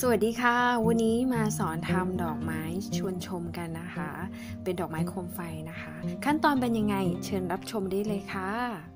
สวัสดีค่ะ วันนี้มาสอนทำดอกไม้ชวนชมกันนะคะ เป็นดอกไม้โคมไฟนะคะ ขั้นตอนเป็นยังไง เชิญรับชมได้เลยค่ะ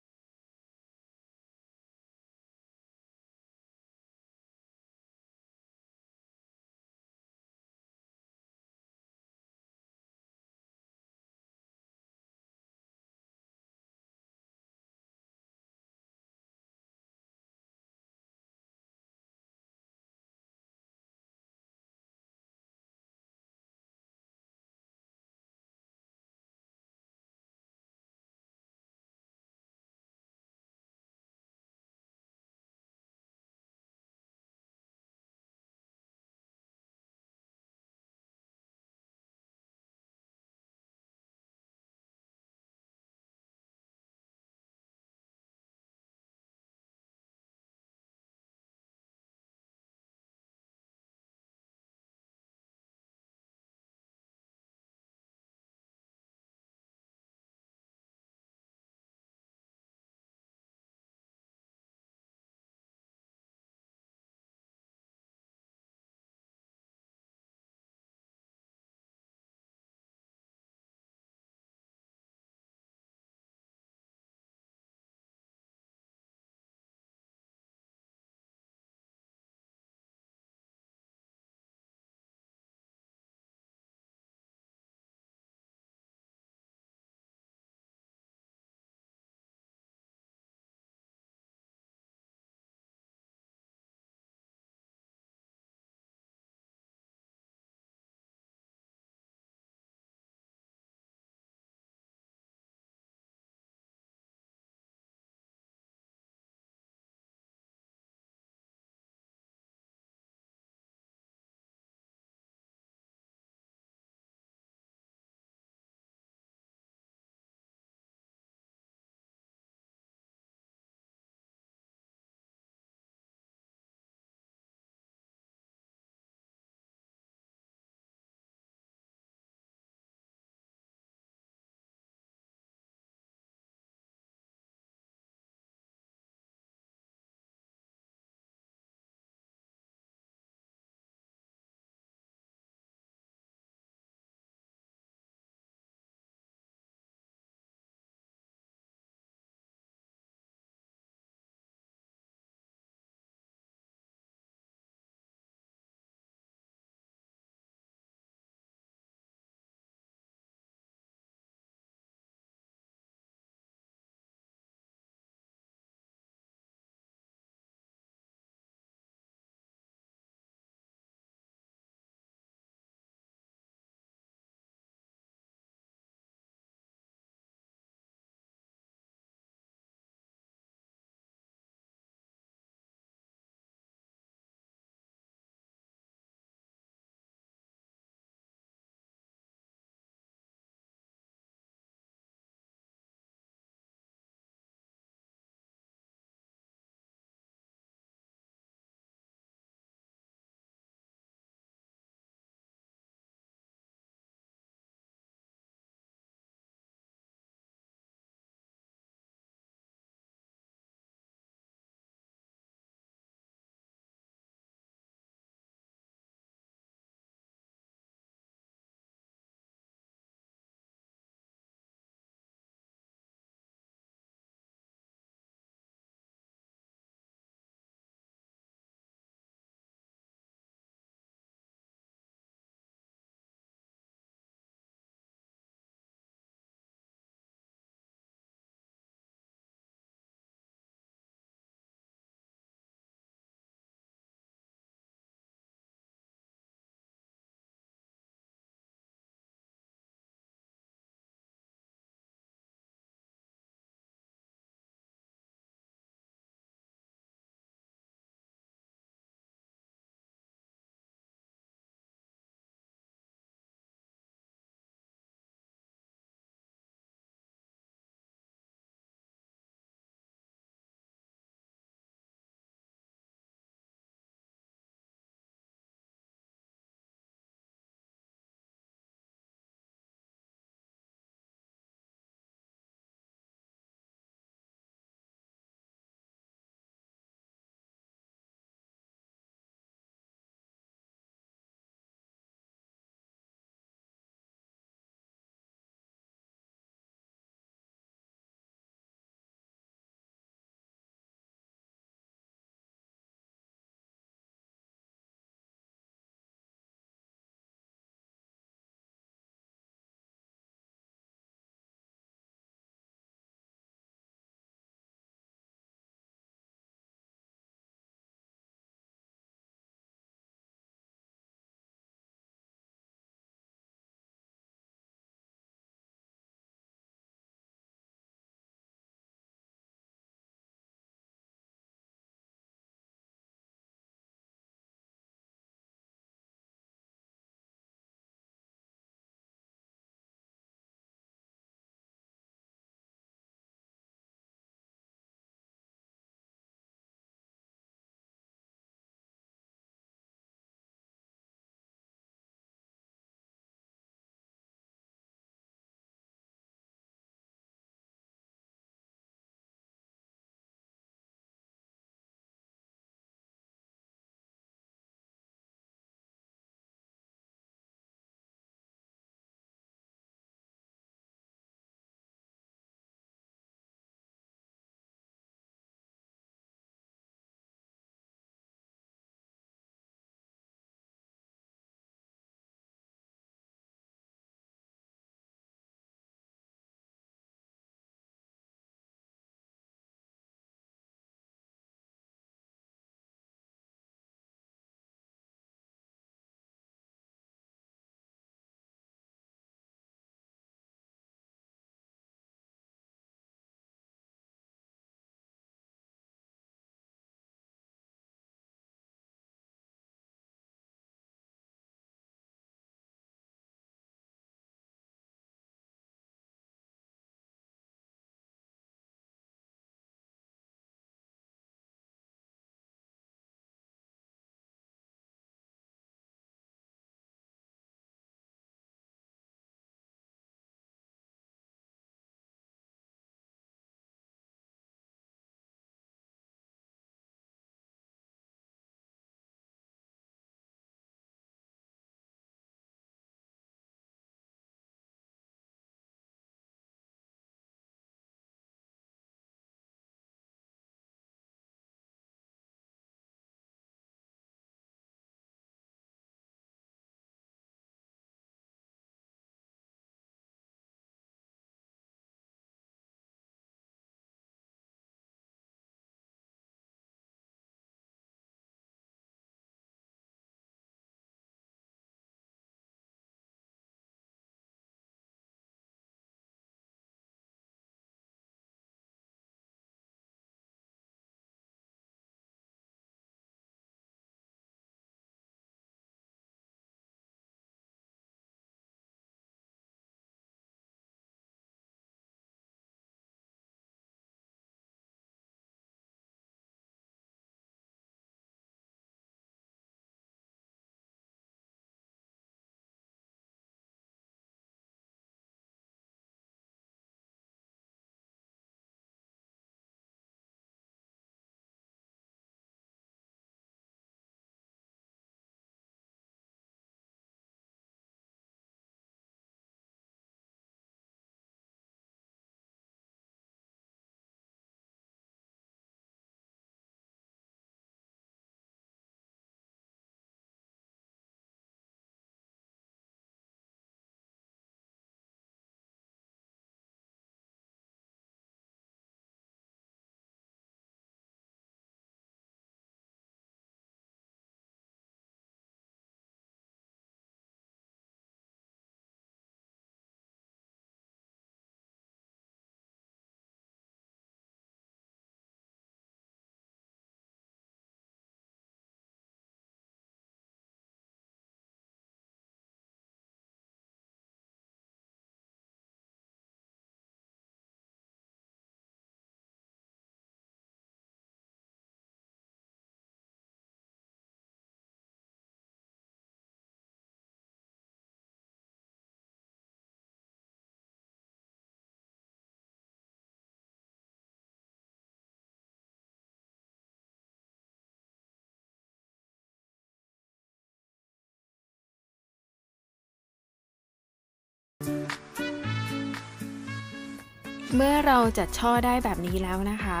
เมื่อเราจัดช่อได้แบบนี้แล้วนะคะ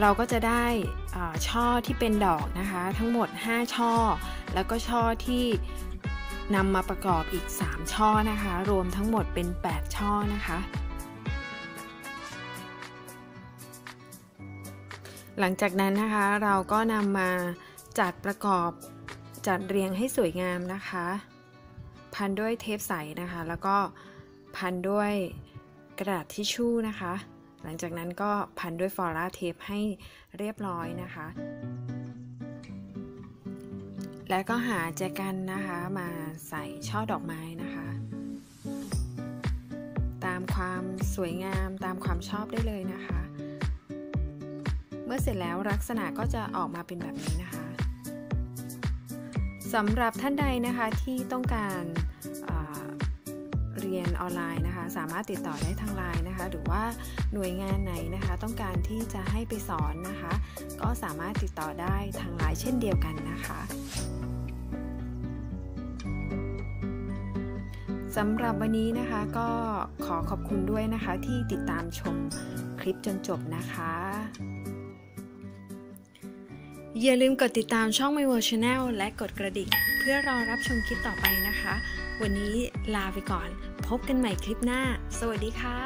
เราก็จะได้ช่อที่เป็นดอกนะคะ ทั้งหมด 5 ช่อ แล้วก็ช่อที่นำมาประกอบอีก 3 ช่อนะคะ รวมทั้งหมดเป็น 8 ช่อนะคะ หลังจากนั้นนะคะเราก็นำมาจัดประกอบจัดเรียงให้สวยงามนะคะ พันด้วยเทปใสนะคะ แล้วก็พันด้วย กระดาษทิชชู่นะคะ หลังจากนั้นก็พันด้วยฟอร่าเทปให้เรียบร้อยนะคะ แล้วก็หาแจกันนะคะมาใส่ช่อดอกไม้นะคะ ตามความสวยงามตามความชอบได้เลยนะคะ เมื่อเสร็จแล้วลักษณะก็จะออกมาเป็นแบบนี้นะคะสำหรับท่านใดนะคะที่ต้องการ เรียนออนไลน์นะคะ สามารถติดต่อได้ทางไลน์นะคะ หรือว่าหน่วยงานไหนนะคะ ต้องการที่จะให้ไปสอนนะคะ ก็สามารถติดต่อได้ทางไลน์เช่นเดียวกันนะคะสำหรับวันนี้นะคะก็ขอขอบคุณด้วยนะคะที่ติดตามชมคลิปจนจบนะคะ อย่าลืมกดติดตามช่อง My World Channel และกดกระดิ่ง เพื่อรอรับชมคลิปต่อไปนะคะ วันนี้ลาไปก่อน พบกันใหม่คลิปหน้า สวัสดีค่ะ